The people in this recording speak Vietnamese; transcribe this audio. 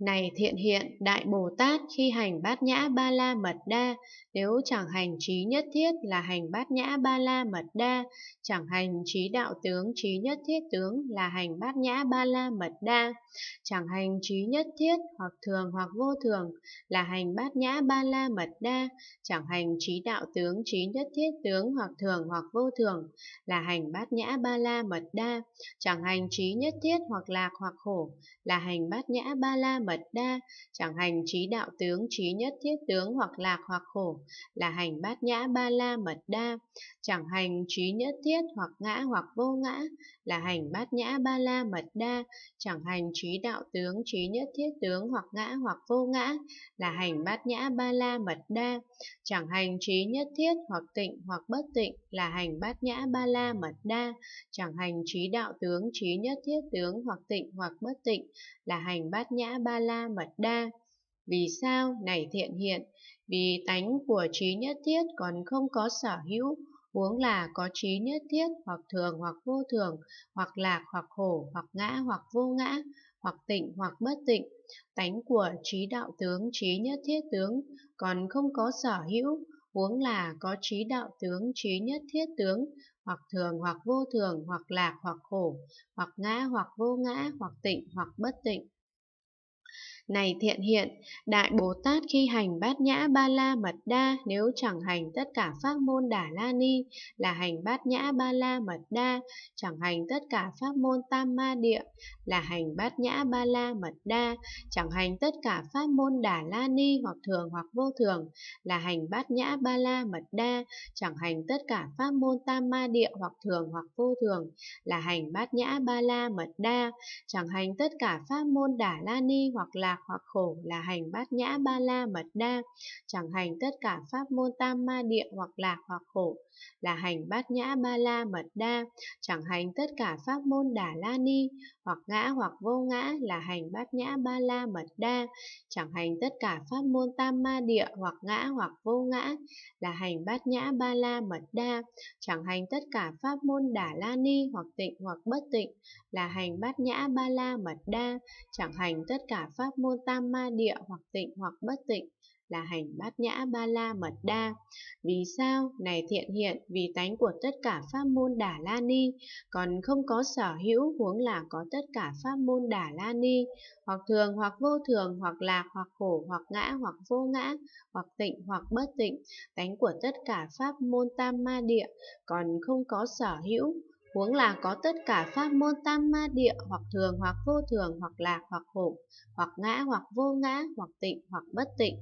Này thiện hiện, Đại Bồ Tát khi hành bát nhã ba la mật đa, nếu chẳng hành trí nhất thiết là hành bát nhã ba la mật đa, chẳng hành trí đạo tướng trí nhất thiết tướng là hành bát nhã ba la mật đa, chẳng hành trí nhất thiết hoặc thường hoặc vô thường là hành bát nhã ba la mật đa, chẳng hành trí đạo tướng trí nhất thiết tướng hoặc thường hoặc vô thường là hành bát nhã ba la mật đa, chẳng hành trí nhất thiết hoặc lạc hoặc khổ là hành bát nhã ba la mật mật đa, chẳng hành trí đạo tướng trí nhất thiết tướng hoặc lạc hoặc khổ là hành bát nhã ba la mật đa, chẳng hành trí nhất thiết hoặc ngã hoặc vô ngã là hành bát nhã ba la mật đa, chẳng hành trí đạo tướng trí nhất thiết tướng hoặc ngã hoặc vô ngã là hành bát nhã ba la mật đa, chẳng hành trí nhất thiết hoặc tịnh hoặc bất tịnh là hành bát nhã ba la mật đa, chẳng hành trí đạo tướng trí nhất thiết tướng hoặc tịnh hoặc bất tịnh là hành bát nhã ba la mật đa. Vì sao? Này thiện hiện, vì tánh của trí nhất thiết còn không có sở hữu, huống là có trí nhất thiết hoặc thường hoặc vô thường, hoặc lạc hoặc khổ, hoặc ngã hoặc vô ngã, hoặc tịnh hoặc bất tịnh. Tánh của trí đạo tướng trí nhất thiết tướng còn không có sở hữu, huống là có trí đạo tướng trí nhất thiết tướng, hoặc thường hoặc vô thường, hoặc lạc hoặc khổ, hoặc ngã hoặc vô ngã, hoặc tịnh hoặc bất tịnh. Này thiện hiện, Đại Bồ Tát khi hành bát nhã ba la mật đa nếu chẳng hành tất cả pháp môn đà la ni là hành bát nhã ba la mật đa, chẳng hành tất cả pháp môn tam ma địa là hành bát nhã ba la mật đa, chẳng hành tất cả pháp môn đà la ni hoặc thường hoặc vô thường là hành bát nhã ba la mật đa, chẳng hành tất cả pháp môn tam ma địa hoặc thường hoặc vô thường là hành bát nhã ba la mật đa, chẳng hành tất cả pháp môn đà la ni hoặc lạc hoặc khổ là hành bát nhã ba la mật đa, chẳng hành tất cả pháp môn tam ma địa hoặc lạc hoặc khổ là hành bát nhã ba la mật đa, chẳng hành tất cả pháp môn đà la ni hoặc ngã hoặc vô ngã là hành bát nhã ba la mật đa, chẳng hành tất cả pháp môn tam ma địa hoặc ngã hoặc vô ngã là hành bát nhã ba la mật đa, chẳng hành tất cả pháp môn đà la ni hoặc tịnh hoặc bất tịnh là hành bát nhã ba la mật đa, chẳng hành tất cả pháp môn tam ma địa hoặc tịnh hoặc bất tịnh là hành bát nhã ba la mật đa. Vì sao? Này thiện hiện, vì tánh của tất cả pháp môn đà la ni, còn không có sở hữu huống là có tất cả pháp môn đà la ni, hoặc thường hoặc vô thường, hoặc lạc hoặc khổ, hoặc ngã hoặc vô ngã, hoặc tịnh hoặc bất tịnh, tánh của tất cả pháp môn tam ma địa, còn không có sở hữu, huống là có tất cả pháp môn tam ma địa hoặc thường hoặc vô thường, hoặc lạc hoặc khổ hoặc ngã hoặc vô ngã, hoặc tịnh hoặc bất tịnh.